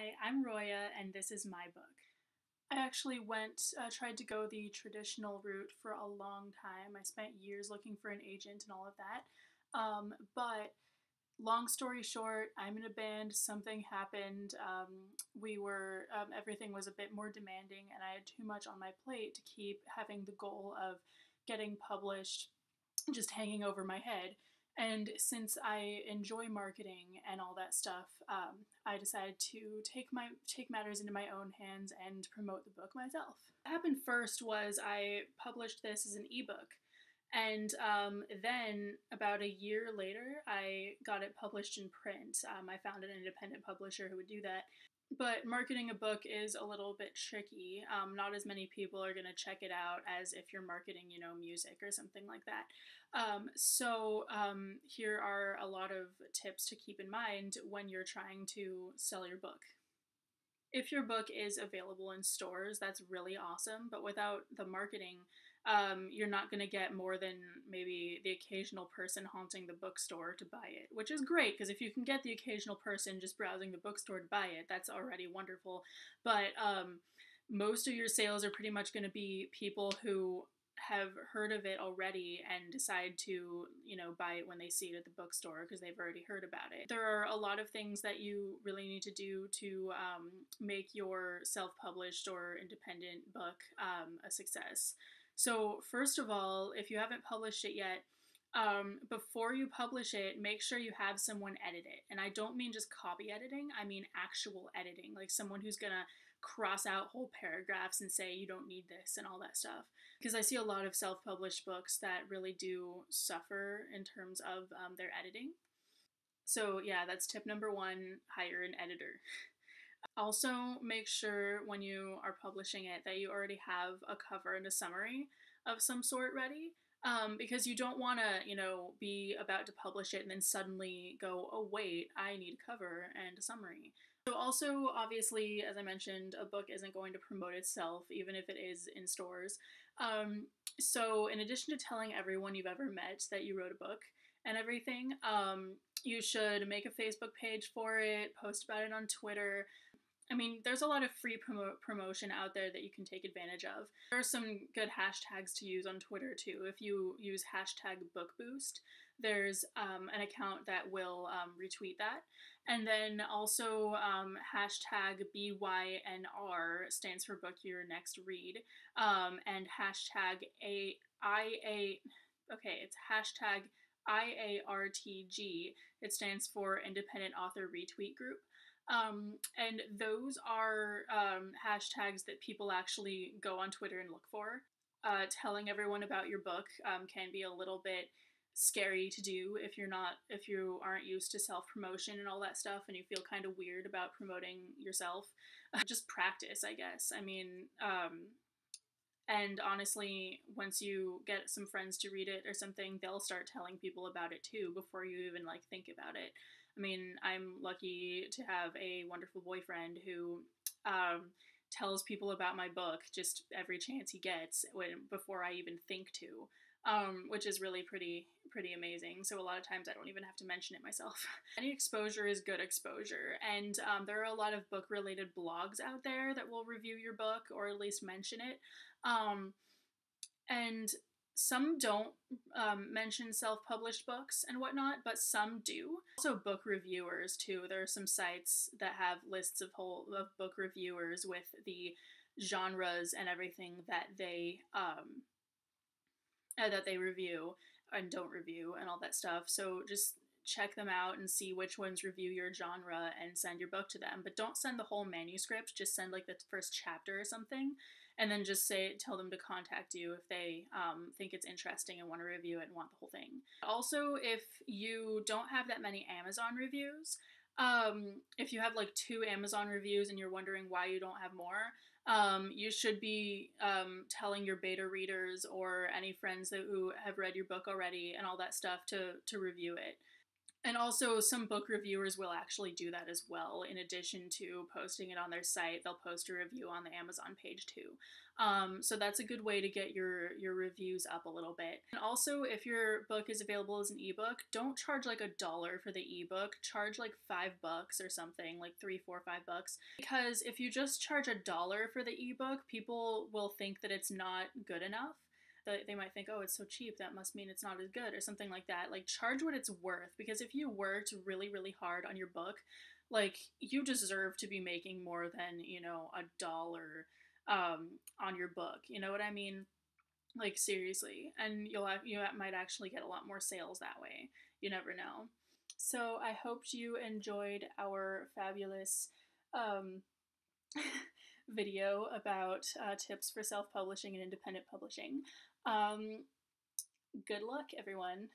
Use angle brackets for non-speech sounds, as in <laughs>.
Hi, I'm Roya, and this is my book. I actually went, uh, tried to go the traditional route for a long time. I spent years looking for an agent and all of that. Um, but long story short, I'm in a band, something happened. Um, we were, um, everything was a bit more demanding, and I had too much on my plate to keep having the goal of getting published just hanging over my head. And since I enjoy marketing and all that stuff, um, I decided to take my take matters into my own hands and promote the book myself. What happened first was I published this as an ebook, and um, then about a year later, I got it published in print. Um, I found an independent publisher who would do that, but marketing a book is a little bit tricky. Um, not as many people are going to check it out as if you're marketing, you know, music or something like that. Um, so, um, here are a lot of tips to keep in mind when you're trying to sell your book. If your book is available in stores, that's really awesome, but without the marketing, um, you're not going to get more than maybe the occasional person haunting the bookstore to buy it, which is great because if you can get the occasional person just browsing the bookstore to buy it, that's already wonderful. But um, most of your sales are pretty much going to be people who have heard of it already and decide to, you know, buy it when they see it at the bookstore because they've already heard about it. There are a lot of things that you really need to do to um, make your self published or independent book um, a success. So, first of all, if you haven't published it yet, um, before you publish it, make sure you have someone edit it. And I don't mean just copy editing, I mean actual editing, like someone who's gonna cross out whole paragraphs and say you don't need this and all that stuff. Because I see a lot of self published books that really do suffer in terms of um, their editing. So, yeah, that's tip number one hire an editor. <laughs> Also, make sure when you are publishing it that you already have a cover and a summary of some sort ready. Um, because you don't want to, you know, be about to publish it and then suddenly go, oh, wait, I need a cover and a summary. So, also, obviously, as I mentioned, a book isn't going to promote itself, even if it is in stores. Um, so, in addition to telling everyone you've ever met that you wrote a book and everything, um, you should make a Facebook page for it, post about it on Twitter, I mean, there's a lot of free promo- promotion out there that you can take advantage of. There are some good hashtags to use on Twitter too. If you use hashtag BookBoost, there's um, an account that will um, retweet that. And then also um, hashtag BYNR stands for Book Your Next Read. Um, and hashtag A I A okay, it's hashtag IARTG. It stands for Independent Author Retweet Group. Um, and those are um, hashtags that people actually go on Twitter and look for. Uh, telling everyone about your book um, can be a little bit scary to do if you're not if you aren't used to self promotion and all that stuff and you feel kind of weird about promoting yourself. <laughs> Just practice i guess. I mean um, and honestly once you get some friends to read it or something they'll start telling people about it too before you even like think about it I mean, I'm lucky to have a wonderful boyfriend who um, tells people about my book just every chance he gets when before I even think to, um, which is really pretty pretty amazing. So a lot of times I don't even have to mention it myself. <laughs> Any exposure is good exposure, and um, there are a lot of book related blogs out there that will review your book or at least mention it. Um, and some don't um, mention self-published books and whatnot, but some do. Also, book reviewers too. There are some sites that have lists of whole of book reviewers with the genres and everything that they um, uh, that they review and don't review and all that stuff. So just check them out and see which ones review your genre and send your book to them. But don't send the whole manuscript. Just send like the first chapter or something and then just say tell them to contact you if they um, think it's interesting and want to review it and want the whole thing. Also if you don't have that many amazon reviews um, if you have like two amazon reviews and you're wondering why you don't have more um, you should be um, telling your beta readers or any friends that, who have read your book already and all that stuff to, to review it And also, some book reviewers will actually do that as well. In addition to posting it on their site, they'll post a review on the Amazon page too. Um, so that's a good way to get your your reviews up a little bit. And also, if your book is available as an ebook, don't charge like a dollar for the ebook. Charge like five bucks or something, like three, four, five bucks. Because if you just charge a dollar for the ebook, people will think that it's not good enough they might think, oh, it's so cheap, that must mean it's not as good, or something like that. Like, charge what it's worth, because if you worked really, really hard on your book, like, you deserve to be making more than, you know, a dollar um, on your book. You know what I mean? Like, seriously. And you'll have, you might actually get a lot more sales that way. You never know. So, I hoped you enjoyed our fabulous um, <laughs> video about uh, tips for self publishing and independent publishing. Um, good luck, everyone.